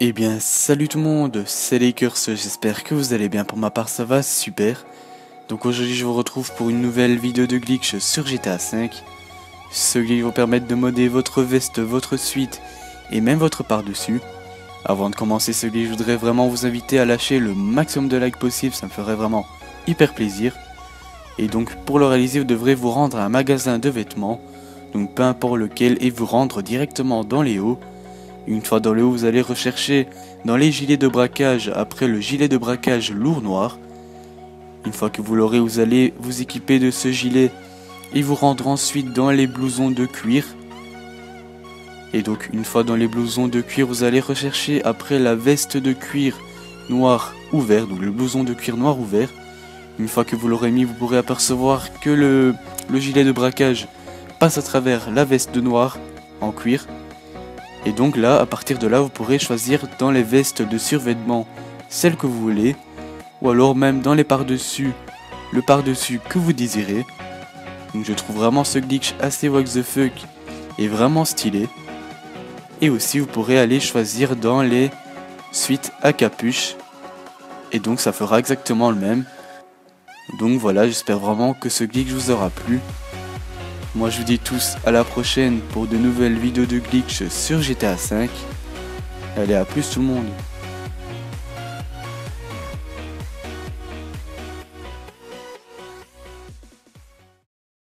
Eh bien, salut tout le monde, c'est Lakers, j'espère que vous allez bien. Pour ma part, ça va super. Donc aujourd'hui, je vous retrouve pour une nouvelle vidéo de glitch sur GTA V. Ce glitch vous permettre de modder votre veste, votre suite et même votre par-dessus. Avant de commencer ce glitch, je voudrais vraiment vous inviter à lâcher le maximum de likes possible, ça me ferait vraiment hyper plaisir. Et donc, pour le réaliser, vous devrez vous rendre à un magasin de vêtements, donc peu importe lequel, et vous rendre directement dans les hauts. Une fois dans le haut, vous allez rechercher dans les gilets de braquage après le gilet de braquage lourd noir. Une fois que vous l'aurez, vous allez vous équiper de ce gilet et vous rendre ensuite dans les blousons de cuir. Et donc une fois dans les blousons de cuir, vous allez rechercher après la veste de cuir noir ou vert, donc le blouson de cuir noir ou vert. Une fois que vous l'aurez mis, vous pourrez apercevoir que le, le gilet de braquage passe à travers la veste de noir en cuir. Et donc là, à partir de là, vous pourrez choisir dans les vestes de survêtement celle que vous voulez, ou alors même dans les par-dessus, le par-dessus que vous désirez. Donc je trouve vraiment ce glitch assez what the fuck et vraiment stylé. Et aussi vous pourrez aller choisir dans les suites à capuche. Et donc ça fera exactement le même. Donc voilà, j'espère vraiment que ce glitch vous aura plu. Moi je vous dis tous à la prochaine pour de nouvelles vidéos de glitch sur GTA V. Allez à plus tout le monde